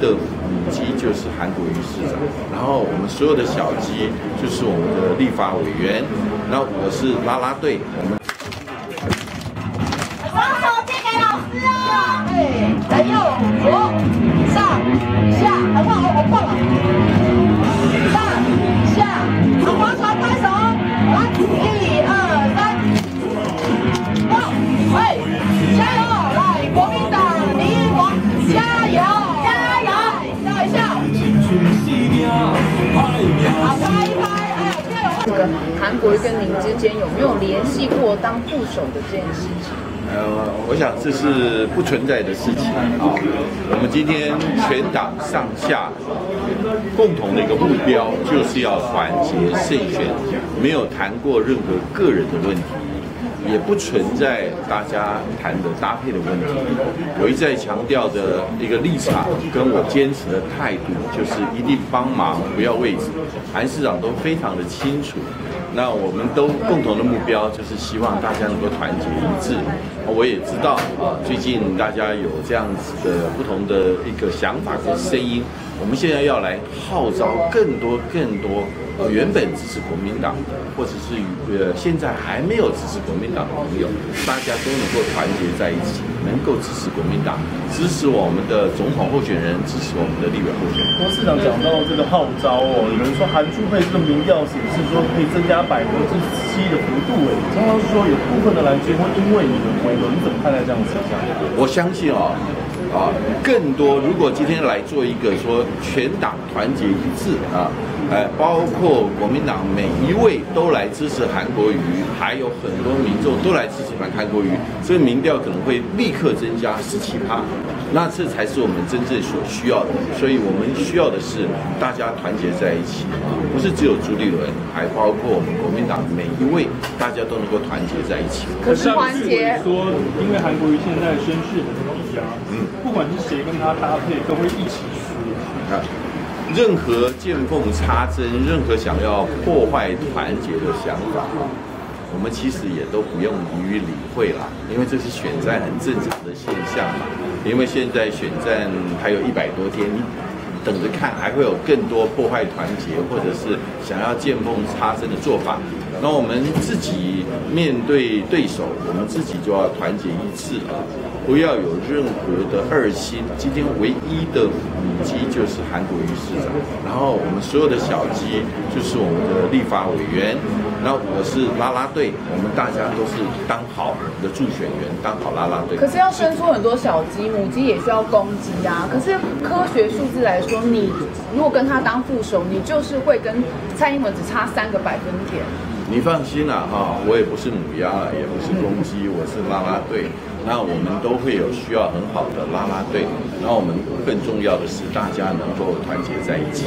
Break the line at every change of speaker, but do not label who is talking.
的母鸡就是韩国瑜市长，然后我们所有的小鸡就是我们的立法委员，然后我是拉拉队，我们。
双手借给老师啊！哎，来右
韩国跟您之间有没有联系过当副手的这件事情？
呃，我想这是不存在的事情啊。我们今天全党上下共同的一个目标，就是要团结胜选，没有谈过任何个人的问题，也不存在大家谈的搭配的问题。我一再强调的一个立场，跟我坚持的态度，就是一定帮忙，不要位置。韩市长都非常的清楚。那我们都共同的目标就是希望大家能够团结一致。我也知道啊，最近大家有这样子的不同的一个想法跟声音。我们现在要来号召更多更多呃原本支持国民党的，或者是呃现在还没有支持国民党的朋友，大家都能够团结在一起，能够支持国民党，支持我们的总统候选人，支持我们的立委候选人。
郭市长讲到这个号召哦，有人说韩朱配这个民调显示说可以增加百分之七的幅度，哎，常常是说有部分的蓝军会因为你的推论，你怎么看待这样的现象？
我相信啊、啊，更多如果今天来做一个说全党团结一致啊，呃，包括国民党每一位都来支持韩国瑜，还有很多民众都来支持韩韩国瑜，这个民调可能会立刻增加十七趴，那这才是我们真正所需要的。所以我们需要的是大家团结在一起啊，不是只有朱立伦，还包括我们国民党每一位，大家都能够团结在一起。
可是团结
说，因为韩国瑜现在声势很低啊，嗯，不管是谁跟他搭配，都会一起输。
啊，任何见缝插针，任何想要破坏团结的想法，我们其实也都不用予以理会啦，因为这是选战很正常的现象嘛。因为现在选战还有一百多天，你等着看，还会有更多破坏团结或者是想要见缝插针的做法。那我们自己面对对手，我们自己就要团结一致啊，不要有任何的二心。今天唯一的母鸡就是韩国瑜市长，然后我们所有的小鸡就是我们的立法委员，那我是拉拉队，我们大家都是当好的助选员，当好拉拉队。
可是要生出很多小鸡，母鸡也需要公鸡啊。可是科学数字来说，你如果跟他当副手，你就是会跟蔡英文只差三个百分点。
你放心啦、哈，我也不是母鸭，也不是公鸡，我是拉拉队。那我们都会有需要很好的拉拉队，然后我们更重要的是大家能够团结在一起。